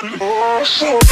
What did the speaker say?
Oh, shit.